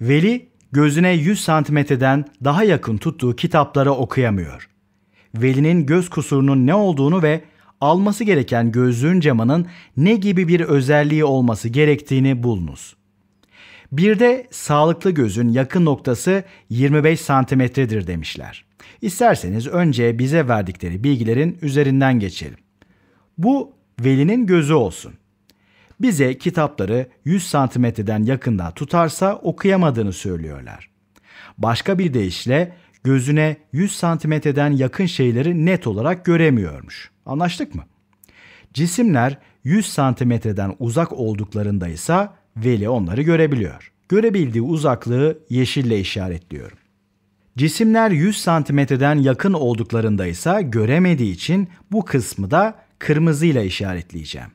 Veli gözüne 100 santimetreden daha yakın tuttuğu kitapları okuyamıyor. Veli'nin göz kusurunun ne olduğunu ve alması gereken gözlüğün camının ne gibi bir özelliği olması gerektiğini bulunuz. Bir de sağlıklı gözün yakın noktası 25 santimetredir demişler. İsterseniz önce bize verdikleri bilgilerin üzerinden geçelim. Bu velinin gözü olsun. Bize kitapları 100 santimetreden yakında tutarsa okuyamadığını söylüyorlar. Başka bir deyişle gözüne 100 santimetreden yakın şeyleri net olarak göremiyormuş. Anlaştık mı? Cisimler 100 santimetreden uzak olduklarında ise Veli onları görebiliyor. Görebildiği uzaklığı yeşille işaretliyorum. Cisimler 100 santimetreden yakın olduklarında ise göremediği için bu kısmı da kırmızıyla işaretleyeceğim.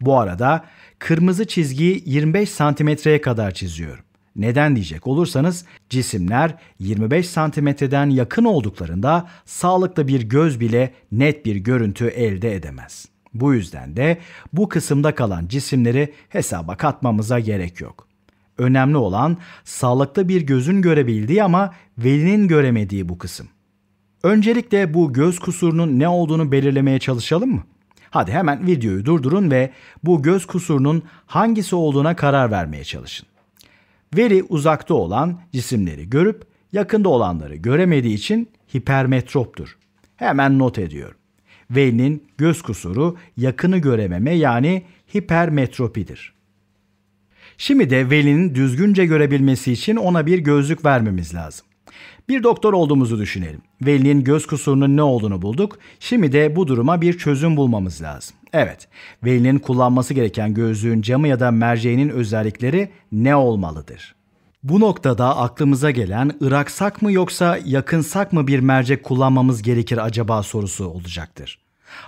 Bu arada kırmızı çizgiyi 25 santimetreye kadar çiziyorum. Neden diyecek olursanız cisimler 25 santimetreden yakın olduklarında sağlıklı bir göz bile net bir görüntü elde edemez. Bu yüzden de bu kısımda kalan cisimleri hesaba katmamıza gerek yok. Önemli olan sağlıklı bir gözün görebildiği ama velinin göremediği bu kısım. Öncelikle bu göz kusurunun ne olduğunu belirlemeye çalışalım mı? Hadi hemen videoyu durdurun ve bu göz kusurunun hangisi olduğuna karar vermeye çalışın. Veri uzakta olan cisimleri görüp yakında olanları göremediği için hipermetroptur. Hemen not ediyorum. Veli'nin göz kusuru yakını görememe yani hipermetropidir. Şimdi de Veli'nin düzgünce görebilmesi için ona bir gözlük vermemiz lazım. Bir doktor olduğumuzu düşünelim. Veli'nin göz kusurunun ne olduğunu bulduk. Şimdi de bu duruma bir çözüm bulmamız lazım. Evet, Veli'nin kullanması gereken gözlüğün camı ya da merceğinin özellikleri ne olmalıdır? Bu noktada aklımıza gelen ıraksak mı yoksa yakınsak mı bir mercek kullanmamız gerekir acaba sorusu olacaktır.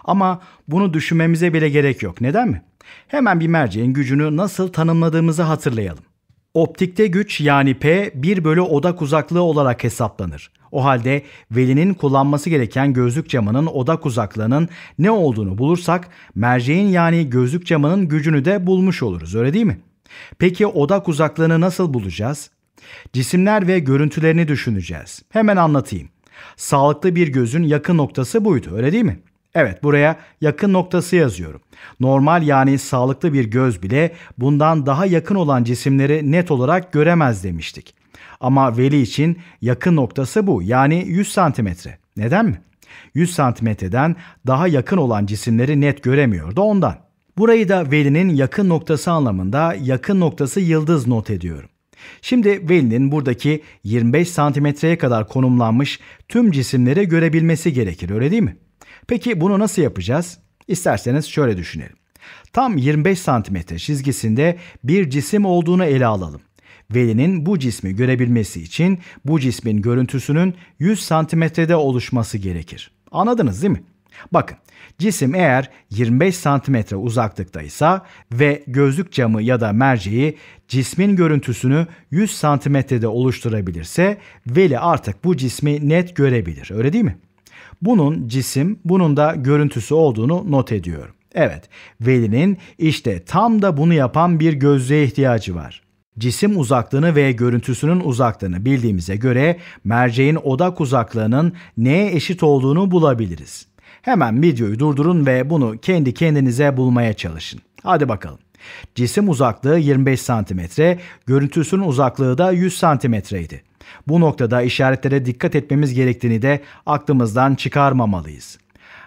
Ama bunu düşünmemize bile gerek yok. Neden mi? Hemen bir merceğin gücünü nasıl tanımladığımızı hatırlayalım. Optikte güç yani P 1 bölü odak uzaklığı olarak hesaplanır. O halde velinin kullanması gereken gözlük camının odak uzaklığının ne olduğunu bulursak merceğin yani gözlük camının gücünü de bulmuş oluruz öyle değil mi? Peki odak uzaklığını nasıl bulacağız? Cisimler ve görüntülerini düşüneceğiz. Hemen anlatayım. Sağlıklı bir gözün yakın noktası buydu öyle değil mi? Evet buraya yakın noktası yazıyorum. Normal yani sağlıklı bir göz bile bundan daha yakın olan cisimleri net olarak göremez demiştik. Ama veli için yakın noktası bu yani 100 santimetre. Neden mi? 100 santimetreden daha yakın olan cisimleri net göremiyordu ondan. Burayı da velinin yakın noktası anlamında yakın noktası yıldız not ediyorum. Şimdi velinin buradaki 25 santimetreye kadar konumlanmış tüm cisimleri görebilmesi gerekir öyle değil mi? Peki bunu nasıl yapacağız? İsterseniz şöyle düşünelim. Tam 25 santimetre çizgisinde bir cisim olduğunu ele alalım. Velinin bu cismi görebilmesi için bu cismin görüntüsünün 100 santimetrede oluşması gerekir. Anladınız değil mi? Bakın cisim eğer 25 santimetre uzaklıktaysa ve gözlük camı ya da merceği cismin görüntüsünü 100 santimetrede oluşturabilirse veli artık bu cismi net görebilir öyle değil mi? Bunun cisim, bunun da görüntüsü olduğunu not ediyorum. Evet, velinin işte tam da bunu yapan bir gözlüğe ihtiyacı var. Cisim uzaklığını ve görüntüsünün uzaklığını bildiğimize göre merceğin odak uzaklığının neye eşit olduğunu bulabiliriz. Hemen videoyu durdurun ve bunu kendi kendinize bulmaya çalışın. Hadi bakalım. Cisim uzaklığı 25 cm, görüntüsünün uzaklığı da 100 cm'ydi. Bu noktada işaretlere dikkat etmemiz gerektiğini de aklımızdan çıkarmamalıyız.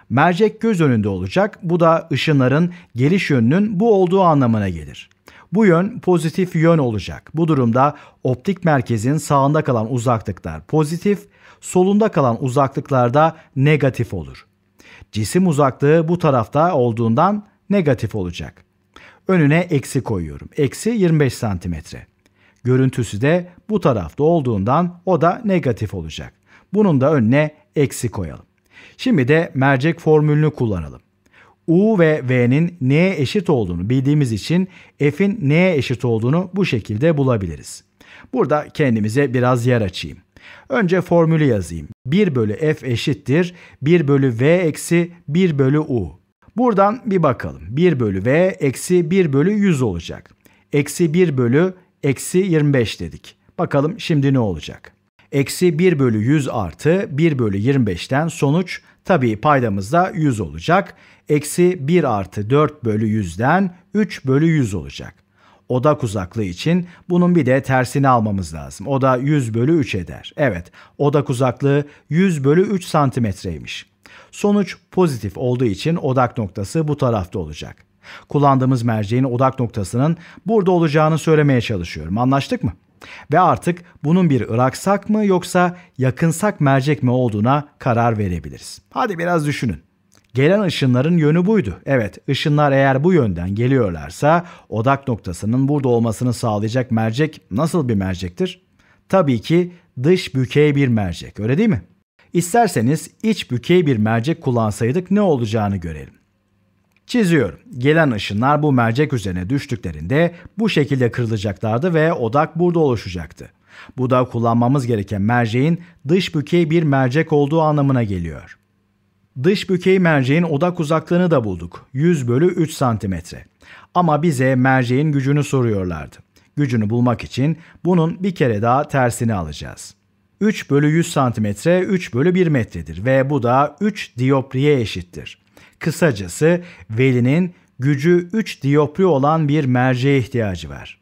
Mercek göz önünde olacak. Bu da ışınların geliş yönünün bu olduğu anlamına gelir. Bu yön pozitif yön olacak. Bu durumda optik merkezin sağında kalan uzaklıklar pozitif, solunda kalan uzaklıklarda negatif olur. Cisim uzaklığı bu tarafta olduğundan negatif olacak. Önüne eksi koyuyorum. Eksi 25 santimetre. Görüntüsü de bu tarafta olduğundan o da negatif olacak. Bunun da önüne eksi koyalım. Şimdi de mercek formülünü kullanalım. U ve V'nin neye eşit olduğunu bildiğimiz için F'in neye eşit olduğunu bu şekilde bulabiliriz. Burada kendimize biraz yer açayım. Önce formülü yazayım. 1 bölü F eşittir 1 bölü V eksi 1 bölü U. Buradan bir bakalım. 1 bölü V eksi 1 bölü 100 olacak. Eksi 1 bölü eksi 25 dedik. Bakalım şimdi ne olacak? Eksi 1 bölü 100 artı 1 bölü 25'ten sonuç tabii paydamızda 100 olacak. Eksi 1 artı 4 bölü 100'den 3 bölü 100 olacak. Odak uzaklığı için bunun bir de tersini almamız lazım. O da 100 bölü 3 eder. Evet, odak uzaklığı 100 bölü 3 santimetreymiş. Sonuç pozitif olduğu için odak noktası bu tarafta olacak. Kullandığımız merceğin odak noktasının burada olacağını söylemeye çalışıyorum. Anlaştık mı? Ve artık bunun bir ıraksak mı yoksa yakınsak mercek mi olduğuna karar verebiliriz. Hadi biraz düşünün. Gelen ışınların yönü buydu. Evet, ışınlar eğer bu yönden geliyorlarsa odak noktasının burada olmasını sağlayacak mercek nasıl bir mercektir? Tabii ki dış bükey bir mercek, öyle değil mi? İsterseniz iç bükey bir mercek kullansaydık ne olacağını görelim. Çiziyorum. Gelen ışınlar bu mercek üzerine düştüklerinde bu şekilde kırılacaklardı ve odak burada oluşacaktı. Bu da kullanmamız gereken merceğin dış bükey bir mercek olduğu anlamına geliyor. Dış bükey merceğin odak uzaklığını da bulduk. 100 bölü 3 santimetre. Ama bize merceğin gücünü soruyorlardı. Gücünü bulmak için bunun bir kere daha tersini alacağız. 3 bölü 100 santimetre 3 bölü 1 metredir ve bu da 3 dioptriye eşittir. Kısacası Veli'nin gücü 3 diopri olan bir merceğe ihtiyacı var.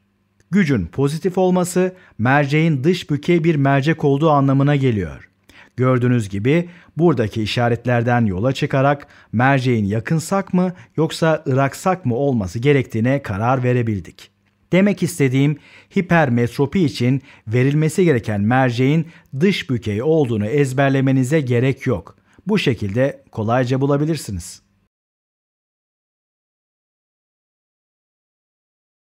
Gücün pozitif olması merceğin dış bükey bir mercek olduğu anlamına geliyor. Gördüğünüz gibi buradaki işaretlerden yola çıkarak merceğin yakınsak mı yoksa ıraksak mı olması gerektiğine karar verebildik. Demek istediğim hipermetropi için verilmesi gereken merceğin dış bükey olduğunu ezberlemenize gerek yok. Bu şekilde kolayca bulabilirsiniz.